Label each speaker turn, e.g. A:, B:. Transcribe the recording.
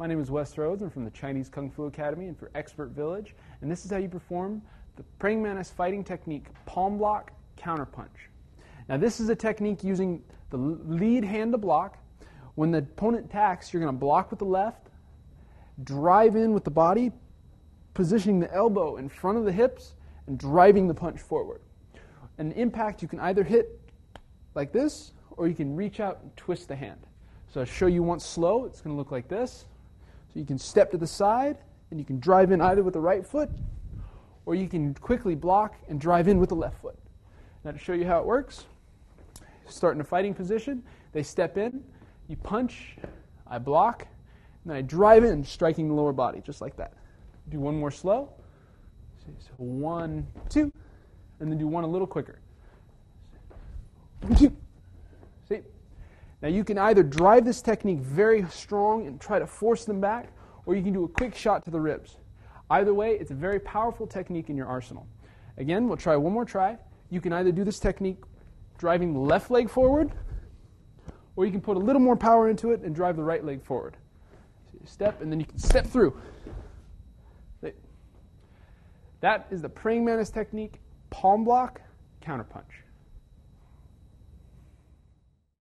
A: My name is Wes Rhodes. I'm from the Chinese Kung Fu Academy and for Expert Village. And this is how you perform the praying mantis fighting technique palm block counterpunch. Now, this is a technique using the lead hand to block. When the opponent attacks, you're going to block with the left, drive in with the body, positioning the elbow in front of the hips, and driving the punch forward. An impact you can either hit like this, or you can reach out and twist the hand. So I'll show you once slow. It's going to look like this. So you can step to the side, and you can drive in either with the right foot, or you can quickly block and drive in with the left foot. Now to show you how it works, start in a fighting position. They step in, you punch, I block, and then I drive in, striking the lower body, just like that. Do one more slow. So one, two, and then do one a little quicker. One, two. Now you can either drive this technique very strong and try to force them back, or you can do a quick shot to the ribs. Either way, it's a very powerful technique in your arsenal. Again, we'll try one more try. You can either do this technique driving the left leg forward, or you can put a little more power into it and drive the right leg forward. So you step, and then you can step through. That is the praying mantis technique, palm block, counterpunch.